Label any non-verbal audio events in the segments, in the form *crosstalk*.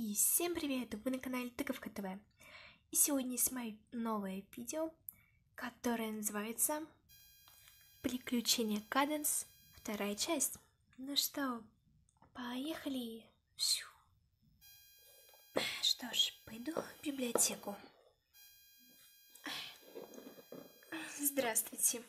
И всем привет! Вы на канале Тыковка ТВ. И сегодня снимаю новое видео, которое называется Приключения Каденс, вторая часть. Ну что, поехали! Что ж, пойду в библиотеку. Здравствуйте.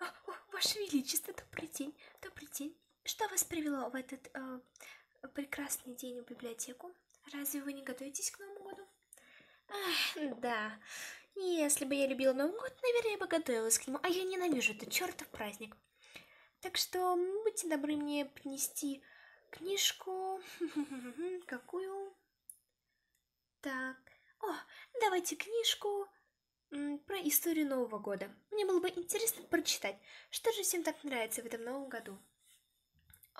О, о, Ваше Величество, добрый день, добрый день. Что вас привело в этот э, прекрасный день в библиотеку? Разве вы не готовитесь к Новому году? Ах, да. Если бы я любила Новый год, наверное, я бы готовилась к нему, а я ненавижу этот чертов праздник. Так что будьте добры мне принести книжку. *laughs* Какую? Так. О, давайте книжку про историю Нового года. Мне было бы интересно прочитать, что же всем так нравится в этом Новом году.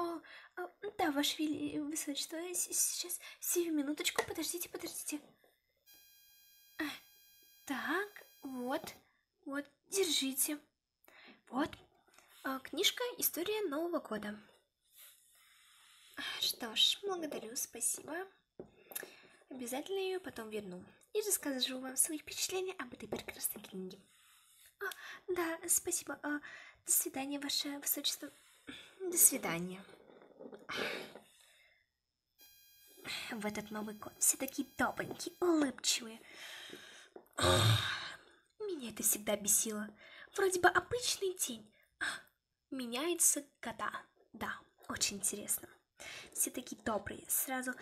О, а, да, Ваше Высочество, с- сейчас, сию минуточку, подождите, подождите. А, Так, вот, вот, держите. Вот, а, книжка «История Нового года». Что ж, благодарю, спасибо. Обязательно ее потом верну и расскажу вам свои впечатления об этой прекрасной книге. А, да, спасибо. А, до свидания, Ваше Высочество. До свидания. В этот Новый год все такие топонькие, улыбчивые. Меня это всегда бесило. Вроде бы обычный день. а Меняются года. Да, очень интересно. Все такие добрые, сразу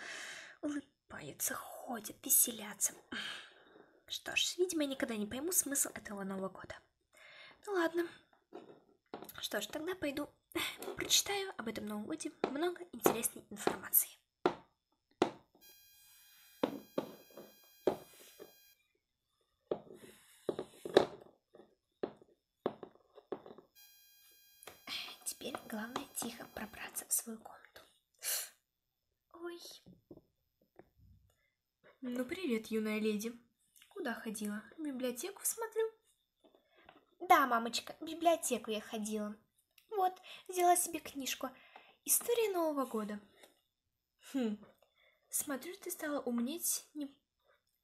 улыбаются, ходят, веселятся. Что ж, видимо, я никогда не пойму смысл этого Нового года. Ну ладно. Что ж, тогда пойду *sighs* прочитаю об этом Новом годе много интересной информации. *sighs* Теперь главное тихо пробраться в свою комнату. *gasps* Ой. Ну, привет, юная леди. Куда ходила? В библиотеку смотрю. Да, мамочка, в библиотеку я ходила. Вот, взяла себе книжку. История Нового года. Хм, смотрю, ты стала умнеть не,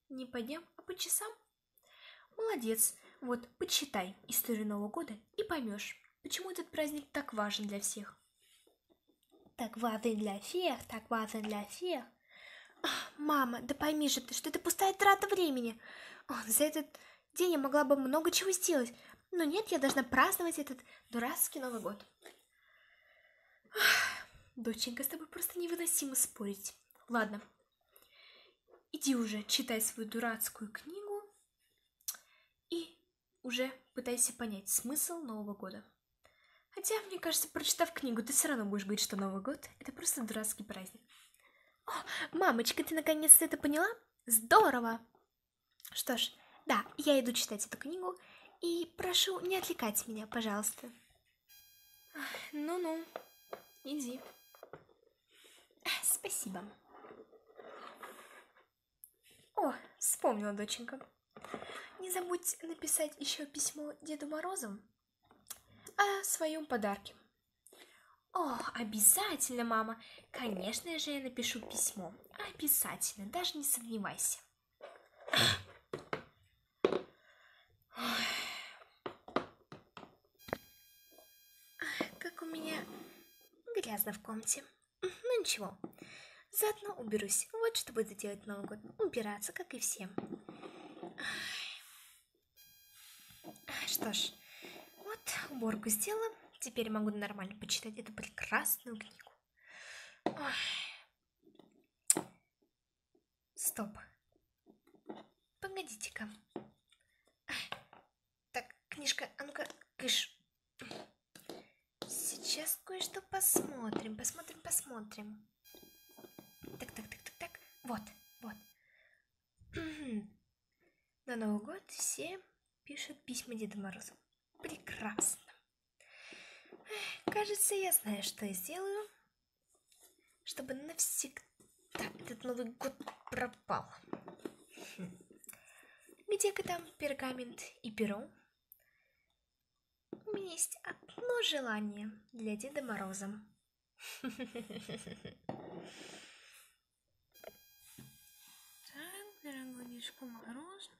не по дням, а по часам. Молодец. Вот, почитай историю Нового года и поймешь, почему этот праздник так важен для всех. Так важен для всех, так важен для всех. Ах, Мама, да пойми же ты, что это пустая трата времени. О, за этот день я могла бы много чего сделать, но нет, я должна праздновать этот дурацкий Новый год. Доченька, с тобой просто невыносимо спорить. Ладно, иди уже, читай свою дурацкую книгу и уже пытайся понять смысл Нового года. Хотя, мне кажется, прочитав книгу, ты все равно будешь говорить, что Новый год — это просто дурацкий праздник. О, мамочка, ты наконец-то это поняла? Здорово! Что ж, да, я иду читать эту книгу, и прошу, не отвлекать меня, пожалуйста. Ну-ну, иди. Спасибо. О, вспомнила, доченька. Не забудь написать еще письмо Деду Морозу о своем подарке. О, обязательно, мама. Конечно же, я напишу письмо. Обязательно, даже не сомневайся. Ах, Как у меня грязно в комнате. Ну ничего, заодно уберусь. Вот что буду делать Новый год. Убираться, как и все. Что ж, вот уборку сделала. Теперь могу нормально почитать эту прекрасную книгу. Ой. Стоп. Погодите-ка. Так, книжка, а ну-ка, кыш. Сейчас кое-что посмотрим, посмотрим, посмотрим. Так, так, так, так, так. Вот, вот. На Новый год все пишут письма Деду Морозу. Прекрасно. Кажется, я знаю, что я сделаю, чтобы навсегда этот Новый год пропал. Хм. Где-ка там пергамент и перо? меня есть одно желание для Деда Мороза. Так, дорогой Дедушка Мороз.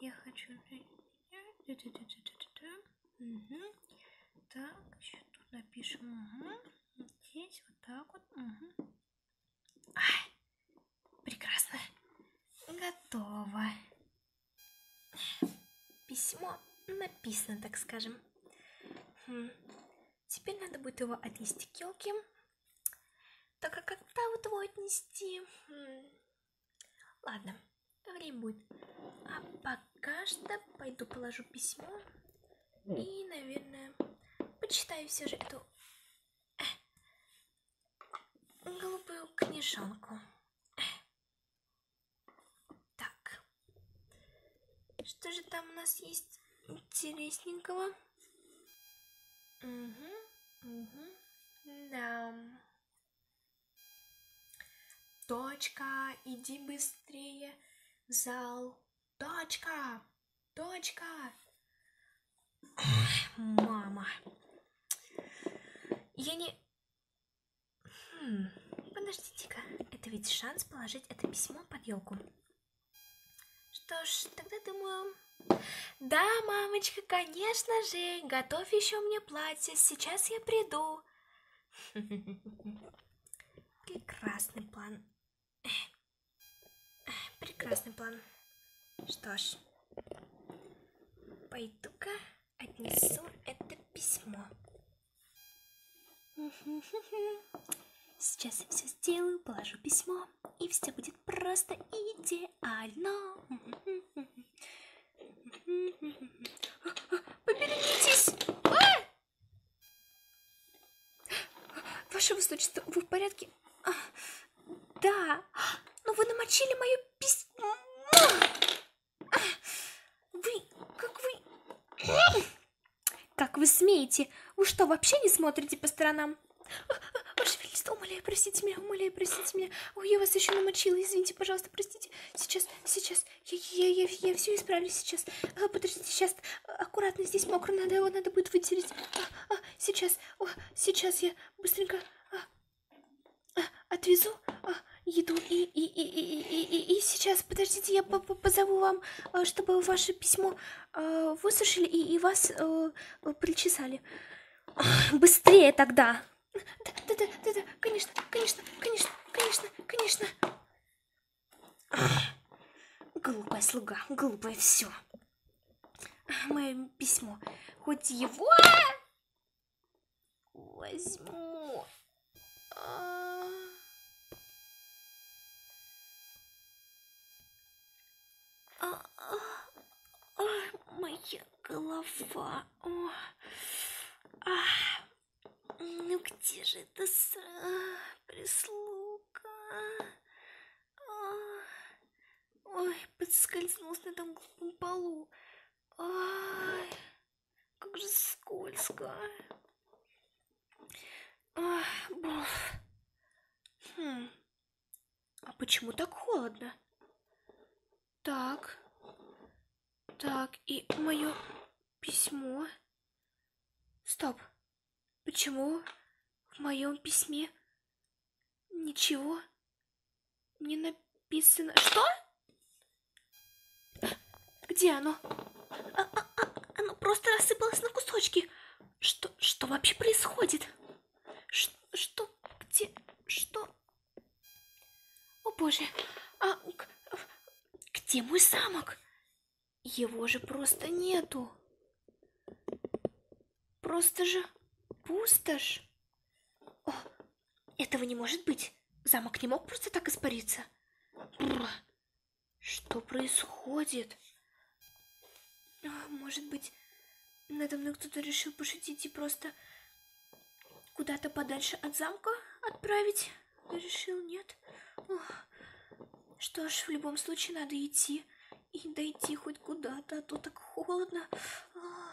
Я хочу... Так, еще тут напишем. Здесь вот так вот. Угу. Скажем. Хм. Теперь надо будет его отнести к елке. Так а когда вот его отнести? Хм. Ладно, время будет. А пока что пойду положу письмо. И, наверное, почитаю все же эту э, голубую книжонку. Так. Что же там у нас есть интересненького? Угу, угу, да. Дочка, иди быстрее в зал. Дочка, дочка. Мама. Я не... Хм, подождите-ка. Это ведь шанс положить это письмо под елку. Что ж, тогда думаю... Да, мамочка, конечно же. Готовь еще мне платье. Сейчас я приду. *laughs* Прекрасный план. *clears throat* Прекрасный план. Что ж, пойду-ка отнесу это письмо. *laughs* Сейчас я все сделаю, положу письмо, и все будет просто идеально. *laughs* Поберегитесь! А! Ваше Высочество, вы в порядке? А, да, но вы намочили мое письмо. А, вы, как вы... Как вы смеете? Вы что, вообще не смотрите по сторонам? Величество, умоляю, простите меня, умоляю, простите меня. Ой, я вас еще намочила, извините, пожалуйста, простите. Сейчас, сейчас, я, я, я, я все исправлю сейчас. А, подождите, сейчас, аккуратно, здесь мокро, надо его, надо будет вытереть. А, а, сейчас, о, сейчас я быстренько а, а, отвезу а, еду и, и, и, и, и, и, и сейчас, подождите, я позову вам, а, чтобы ваше письмо а, высушили и, и вас а, причесали. Быстрее тогда! Да, да, да, да, да, конечно, конечно, конечно, конечно, конечно. Глупая слуга, глупое все. Мое письмо. Хоть его возьму. А... А, а, моя голова. А. Ну где же эта сра... прислуга? А... Ой, подскользнулась на этом глупом полу. Ай, как же скользко. Ах, буф. Хм. А почему так холодно? Так. Так, и мое письмо. Стоп. Почему в моем письме ничего не написано? Что? Где оно? А, а, а, оно просто рассыпалось на кусочки. Что, что вообще происходит? Ш, что? Где? Что? О боже, а где мой замок? Его же просто нету. Просто же пустошь. Этого не может быть. Замок не мог просто так испариться. Бррр. Что происходит? А, может быть, надо мной кто-то решил пошутить и просто куда-то подальше от замка отправить? Решил, нет? Ох. Что ж, в любом случае надо идти и дойти хоть куда-то, а то так холодно. Ох.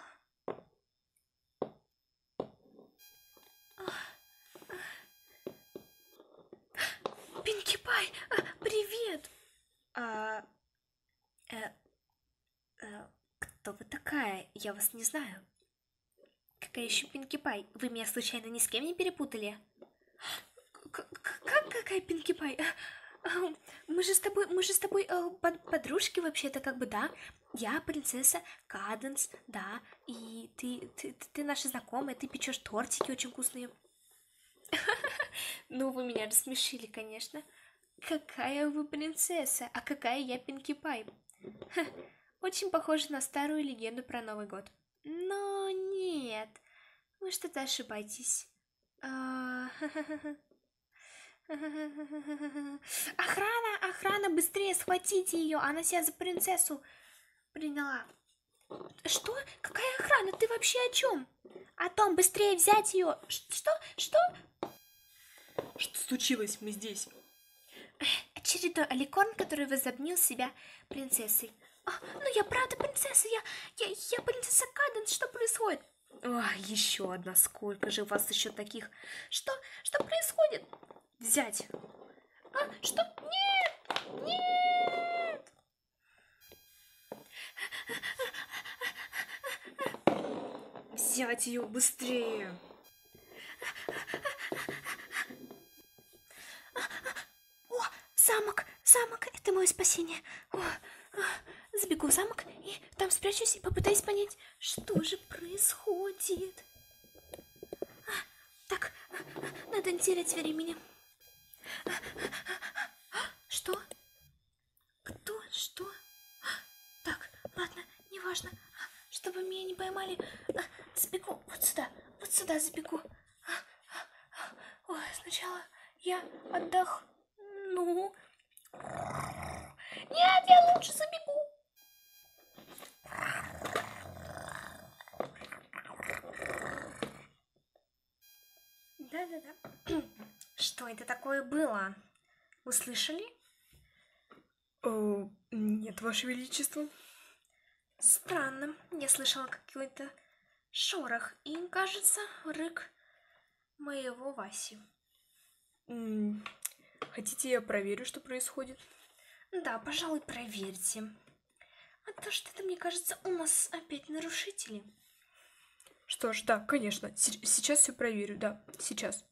Пинки Пай, а, привет! А, э, э, кто вы такая? Я вас не знаю. Какая еще Пинки Пай? Вы меня случайно ни с кем не перепутали? Как какая Пинки Пай? Мы же с тобой, мы же с тобой э, под, подружки вообще-то, как бы, да? Я принцесса Каденс, да, и ты, ты, ты наша знакомая, ты печешь тортики очень вкусные. *laughs* Ну, вы меня рассмешили, конечно. Какая вы принцесса, а какая я Пинки Пай. Очень похоже на старую легенду про Новый год. Но нет, вы что-то ошибаетесь. А, *laughs* охрана, охрана, быстрее схватите ее, она себя за принцессу приняла. Что? Какая охрана? Ты вообще о чем? О том, быстрее взять ее. Что? Что? Что случилось? Мы здесь. Очередной аликорн, который возобнил себя принцессой. А, ну я правда принцесса, я, я, я принцесса Каденс, что происходит? А, еще одна, сколько же у вас еще таких? Что, что происходит? Взять. А, что? Нет, нет. Взять ее быстрее. О, замок, замок, это мое спасение. О, забегу в замок и там спрячусь и попытаюсь понять, что же происходит. А, так, надо не терять времени. Что? Кто? Что? Так, ладно, неважно. Чтобы меня не поймали, забегу вот сюда, вот сюда забегу. Ой, сначала я отдохну. Нет, я лучше забегу. Да-да-да. *clears throat* Что это такое было? Вы слышали? О, нет, Ваше Величество. Странно. Я слышала какой-то шорох и, кажется, рык моего Васи. Хотите, я проверю, что происходит? Да, пожалуй, проверьте. А то что-то, мне кажется, у нас опять нарушители. Что ж, да, конечно. С сейчас все проверю, да, сейчас.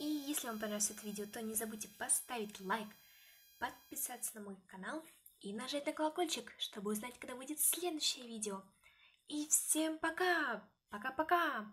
И если вам понравилось это видео, то не забудьте поставить лайк, подписаться на мой канал и нажать на колокольчик, чтобы узнать, когда выйдет следующее видео. И всем пока! Пока-пока!